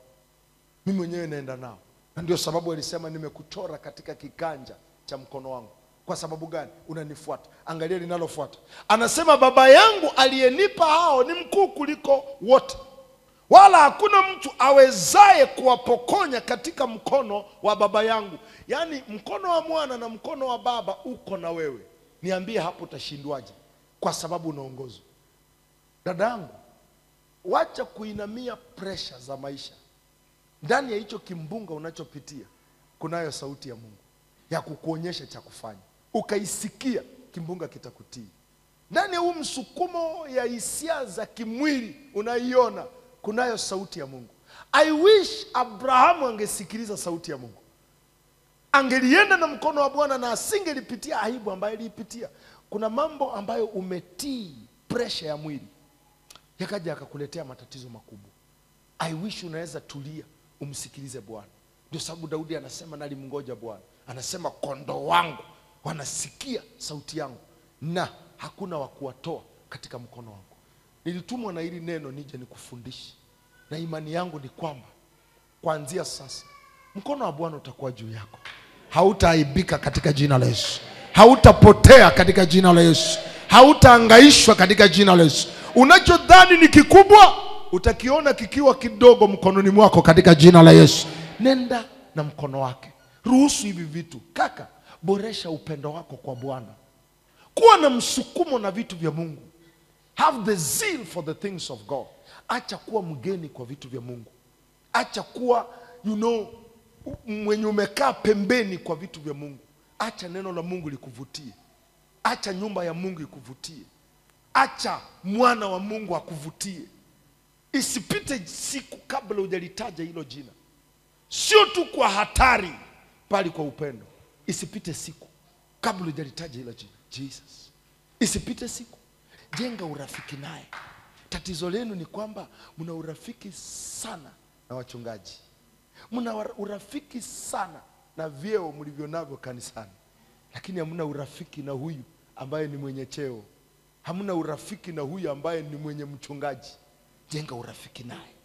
Mimi mwenyewe naenda nao. Na ndio sababu alisema nimekuchora katika kiganja cha mkono wangu. Kwa sababu gani? Unanifuata. Angalia linalofuata. Anasema baba yangu aliyenipa hao ni mkuu kuliko wote wala hakuna mtu awezaye kuwapokonya katika mkono wa baba yangu. Yaani mkono wa mwana na mkono wa baba uko na wewe. Niambie hapo utashindwaje? Kwa sababu unaongozwa dada yangu wacha kuinamia presha za maisha. Ndani ya hicho kimbunga unachopitia kunayo sauti ya mungu ya kukuonyesha cha kufanya. Ukaisikia kimbunga kitakutii. Ndani ya huu msukumo ya hisia za kimwili unaiona kunayo sauti ya mungu. I wish abrahamu angesikiliza sauti ya mungu. Angelienda na mkono wa bwana na asingelipitia aibu ambayo iliipitia kuna mambo ambayo umetii presha ya mwili. Yakaja akakuletea matatizo makubwa. I wish unaweza tulia umsikilize bwana. Ndio sababu daudi anasema nalimngoja bwana. Anasema kondoo wangu wanasikia sauti yangu. Na hakuna wa kuwatoa katika mkono wangu nilitumwa na hili neno nije nikufundishe. Na imani yangu ni kwamba kuanzia sasa mkono wa bwana utakuwa juu yako. Hautaaibika katika jina la yesu. Hautapotea katika jina la yesu. Hautaangaishwa katika jina la yesu. Unachodhani ni kikubwa utakiona kikiwa kidogo mkononi mwako katika jina la yesu. Nenda na mkono wake. Ruhusu hivi vitu. Kaka boresha upendo wako kwa bwana. Kuwa na msukumo na vitu vya mungu have the zeal for the things of god. Acha kuwa mgeni kwa vitu vya mungu. Acha kuwa you know mwenye umekaa pembeni kwa vitu vya mungu. Acha neno la mungu likuvutie. Acha nyumba ya mungu ikuvutie. Acha mwana wa mungu akuvutie. Isipite siku kabla hujalitaja hilo jina. Sio tu kwa hatari bali kwa upendo. Isipite siku kabla hujalitaja hilo jina. Jesus. Isipite siku jenga urafiki naye. Tatizo lenu ni kwamba mna urafiki sana na wachungaji. Mna urafiki sana na vyeo mlivyo navyo kanisani. Lakini hamna urafiki na huyu ambaye ni mwenye cheo. Hamna urafiki na huyu ambaye ni mwenye mchungaji. Jenga urafiki naye.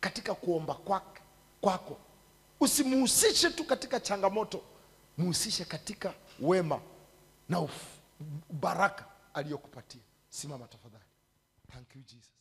Katika kuomba kwake kwako. Usimuhusishe tu katika changamoto. Muhusishe katika wema na baraka aliyokupatia simama tafadhali thank you jesus